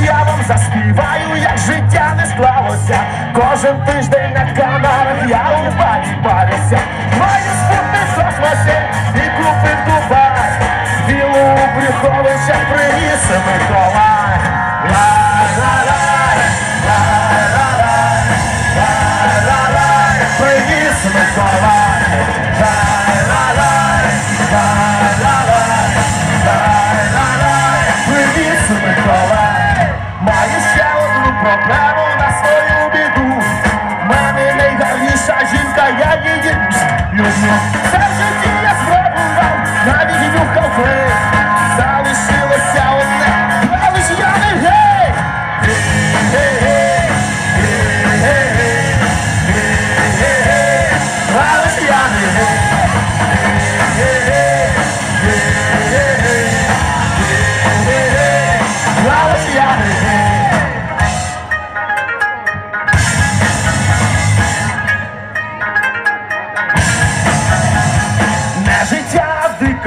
Я вам заспіваю, як життя не склалося. Кожен тиждень на каналах я у баті парюся. Маю спутник в космосі і купив Дубай. Білу у Брюховича приніс Миколай. Проблему на свою біду. Мене найгарніша жінка, я її.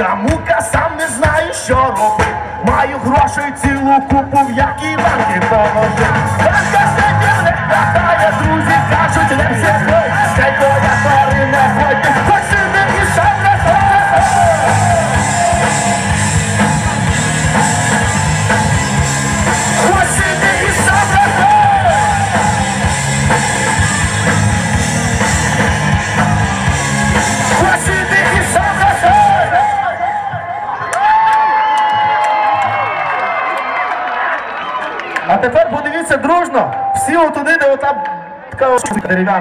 А мука, сам не знаю, що робити. Маю грошей цілу купу, в які банки положив. Банка сидів не хватає, друзі кажуть, не всякой. Цей тепер подивіться дружно, всі отуди, де ота така дерев'яна.